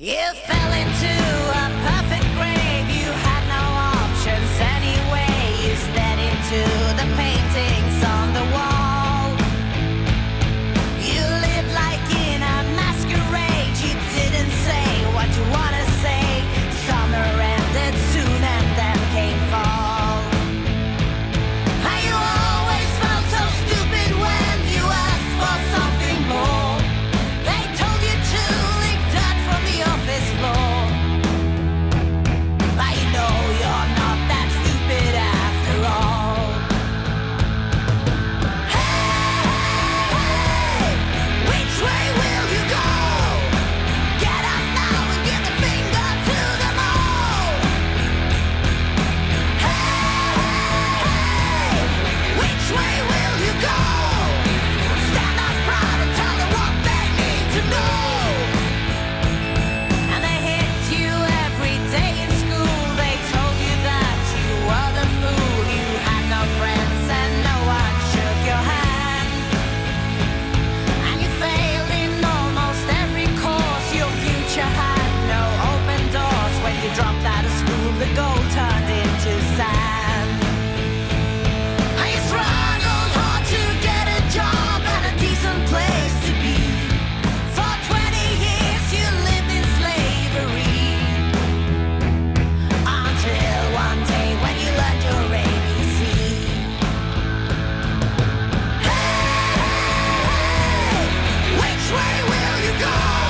You fell into your no open doors. When you dropped out of school, the gold turned into sand. Struggled hard to get a job and a decent place to be. For 20 years, you lived in slavery. Until one day, when you learned your ABC. Hey, hey, hey, which way will you go?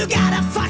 You got a